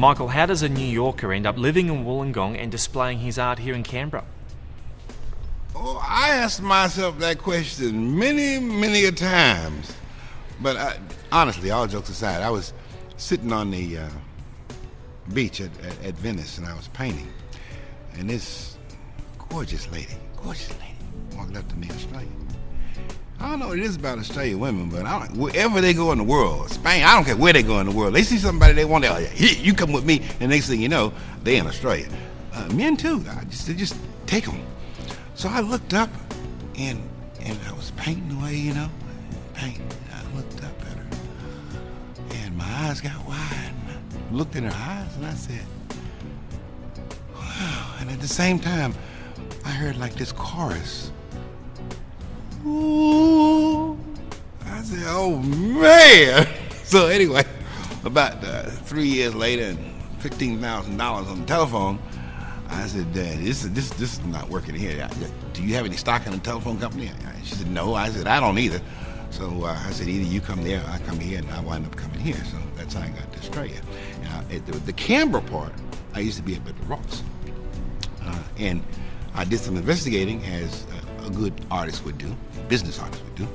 Michael, how does a New Yorker end up living in Wollongong and displaying his art here in Canberra? Oh, I asked myself that question many, many a times. But I, honestly, all jokes aside, I was sitting on the uh, beach at, at, at Venice and I was painting. And this gorgeous lady, gorgeous lady, walked up to me Australian. I don't know what it is about Australian women, but I don't, wherever they go in the world, Spain, I don't care where they go in the world. They see somebody they want, to, here, you come with me, and next thing you know, they in Australia. Uh, men too, I just, they just take them. So I looked up, and and I was painting away, you know, painting. I looked up at her, and my eyes got wide. I looked in her eyes, and I said, wow. And at the same time, I heard like this chorus Ooh. I said, oh man. So anyway, about uh, three years later and fifteen thousand dollars on the telephone, I said, Dad, this this this is not working here. Do you have any stock in the telephone company? She said, No. I said, I don't either. So uh, I said, either you come there, or I come here, and I wind up coming here. So that's how I got to Australia. Now, the, the Canberra part, I used to be up at the Ross, uh, and I did some investigating as a good artist would do, business artists would do.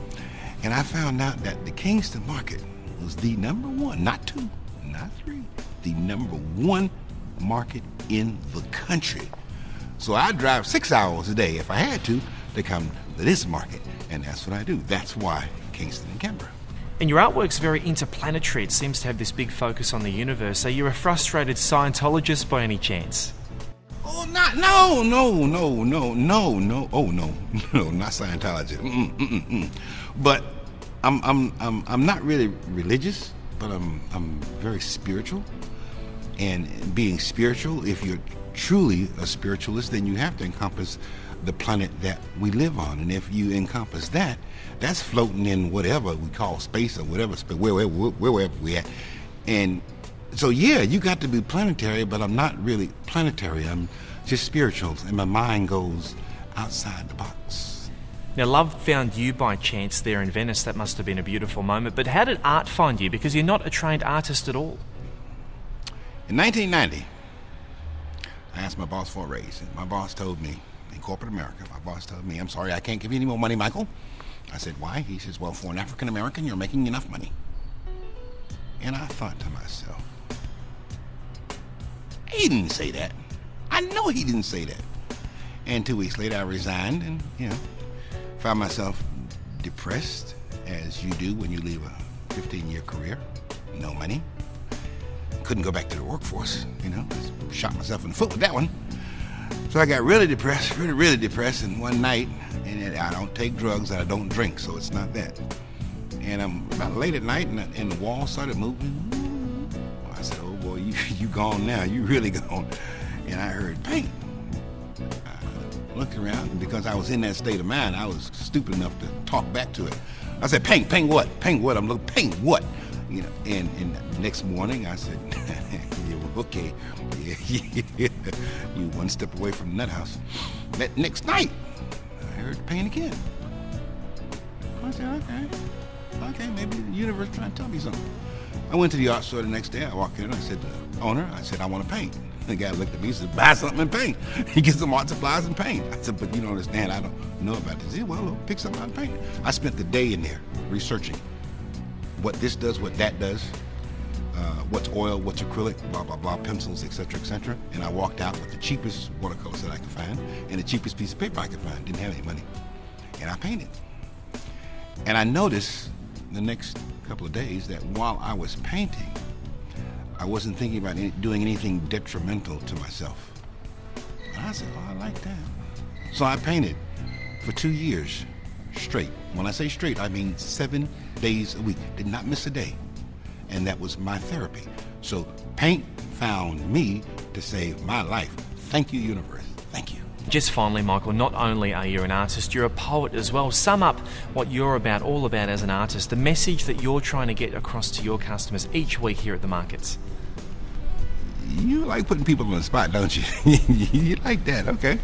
And I found out that the Kingston market was the number one, not two, not three, the number one market in the country. So I drive six hours a day if I had to to come to this market. And that's what I do. That's why Kingston and Canberra. And your artwork's very interplanetary. It seems to have this big focus on the universe. Are you a frustrated Scientologist by any chance? Oh, not no, no, no, no, no, no. Oh no, no, not Scientology. Mm, mm, mm, but I'm, I'm, I'm, I'm not really religious, but I'm, I'm very spiritual. And being spiritual, if you're truly a spiritualist, then you have to encompass the planet that we live on. And if you encompass that, that's floating in whatever we call space or whatever, wherever, wherever we at. And so yeah, you got to be planetary, but I'm not really planetary. I'm just spiritual, and my mind goes outside the box. Now, love found you by chance there in Venice. That must have been a beautiful moment. But how did art find you? Because you're not a trained artist at all. In 1990, I asked my boss for a raise. And my boss told me, in corporate America, my boss told me, I'm sorry, I can't give you any more money, Michael. I said, why? He says, well, for an African American, you're making enough money. And I thought to myself, he didn't say that. I know he didn't say that. And two weeks later, I resigned and, you know, found myself depressed, as you do when you leave a 15 year career. No money. Couldn't go back to the workforce, you know. Shot myself in the foot with that one. So I got really depressed, really, really depressed. And one night, and I don't take drugs, and I don't drink, so it's not that. And I'm about late at night, and the wall started moving boy, you you gone now. You really gone. And I heard paint. I looked around because I was in that state of mind. I was stupid enough to talk back to it. I said, paint, paint what? Paint what? I'm looking, paint what? You know, and, and next morning I said, yeah, okay, yeah, yeah, you one step away from the nut house. That next night, I heard paint again. I said, okay, okay, maybe the universe trying to tell me something. I went to the art store the next day. I walked in. I said to the owner, I said, I want to paint. The guy looked at me. He said, buy something and paint. He gets some art supplies and paint. I said, but you don't understand. I don't know about this. He said, well, pick something out and paint. I spent the day in there researching what this does, what that does, uh, what's oil, what's acrylic, blah, blah, blah, pencils, etc., etc. And I walked out with the cheapest watercolors that I could find and the cheapest piece of paper I could find. Didn't have any money. And I painted. And I noticed the next couple of days that while I was painting, I wasn't thinking about any, doing anything detrimental to myself. And I said, oh, I like that. So I painted for two years straight. When I say straight, I mean seven days a week. Did not miss a day. And that was my therapy. So paint found me to save my life. Thank you, universe. Thank you. Just finally, Michael, not only are you an artist, you're a poet as well. Sum up what you're about, all about as an artist, the message that you're trying to get across to your customers each week here at the markets. You like putting people on the spot, don't you? you like that, okay?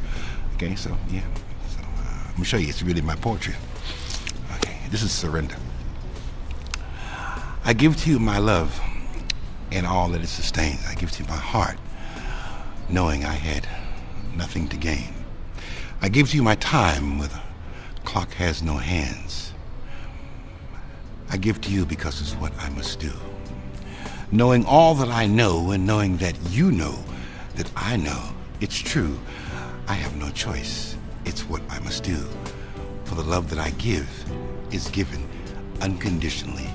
Okay, so yeah. So uh, I'm gonna show you. It's really my poetry. Okay, this is surrender. I give to you my love, and all that it sustains. I give to you my heart, knowing I had nothing to gain. I give to you my time with a clock has no hands. I give to you because it's what I must do. Knowing all that I know and knowing that you know that I know it's true, I have no choice. It's what I must do. For the love that I give is given unconditionally.